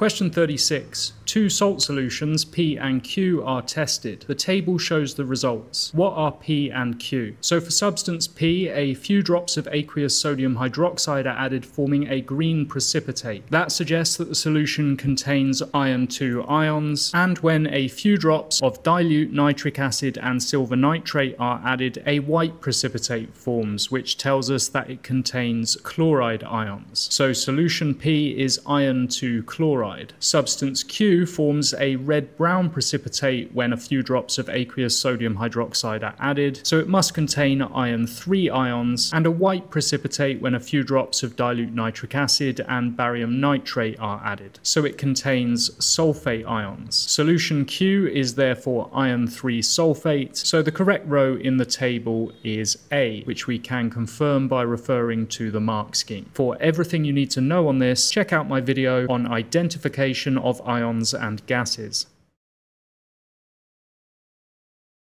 Question 36. Two salt solutions, P and Q, are tested. The table shows the results. What are P and Q? So for substance P, a few drops of aqueous sodium hydroxide are added forming a green precipitate. That suggests that the solution contains iron 2 ions, and when a few drops of dilute nitric acid and silver nitrate are added, a white precipitate forms, which tells us that it contains chloride ions. So solution P is iron 2 chloride. Substance Q forms a red-brown precipitate when a few drops of aqueous sodium hydroxide are added, so it must contain iron 3 ions, and a white precipitate when a few drops of dilute nitric acid and barium nitrate are added, so it contains sulfate ions. Solution Q is therefore iron 3 sulfate, so the correct row in the table is A, which we can confirm by referring to the mark scheme. For everything you need to know on this, check out my video on identification of ions and gases.